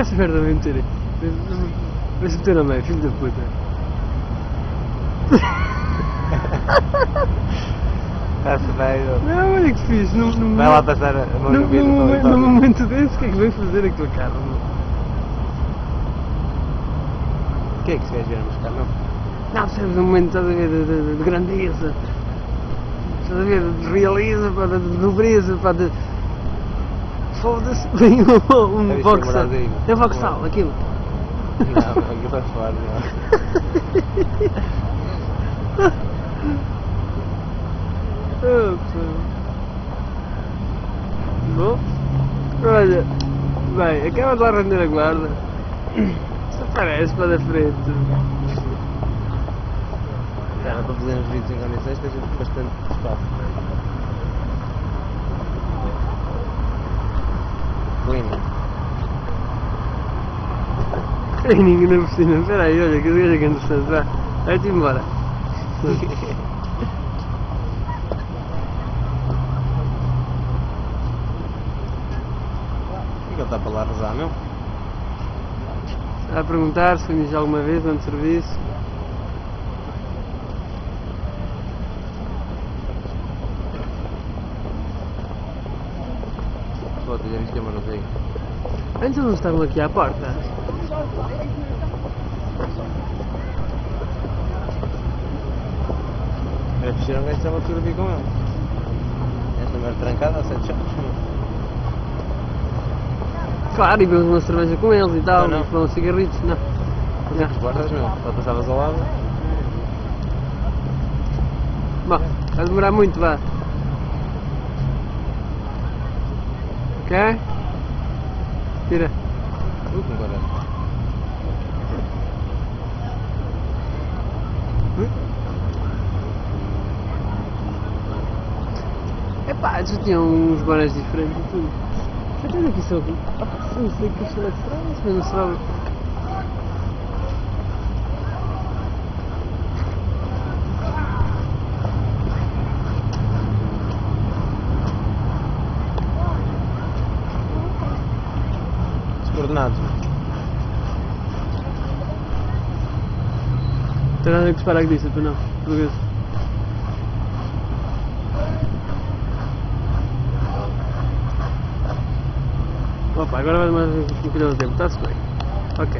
Que essa merda de mentira? Vê se meter na mãe, filho da puta. Está-se bem. Não, olha que fiz. No, no, Vai lá passar a mão no, vidro. para o momento, desse, o que é que veio fazer aquele carro? meu? O que é que se quer ver buscar? Não. Não, percebes um momento, estás a ver, de, de, de grandeza. Estás a ver, de realismo, pá, de, de nobreza, pá, de... Foda-se, vem um, um. Brasil? É Vauxhall, aquilo. Não, aquilo é fora. Opa. Bom, olha, bem, acaba de lá render a guarda. Só parece para da frente. Cara, para fazer uns vídeos em condições tens bastante Training na piscina, espera aí, olha, que gajo que interessante, vá, vai-te embora. Por que ele está para lá rezar, meu? A perguntar se já alguma vez no serviço. Tu já viste que eu não sei. Antes eles não estavam aqui à porta. Era ficheiro um gajo estava tudo aqui com ele. Esta merda trancada há sete chaves. Claro, e bebemos uma cerveja com eles e tal, Ah, não? e cigarritos, não. Não. Os guardas, meu. Só passavas ao lado. Bom, vai demorar muito, vá. Ok? Tira. Uh, com caralho. Epá, já tinham uns bonés diferentes e tudo. Já tenho aqui só aqui. Ah, não sei que isto é estranho, mas não sabe. Não tem nada que esperar que disse, não. Português. Agora vai mais um bocadinho de tempo, está-se bem. Ok.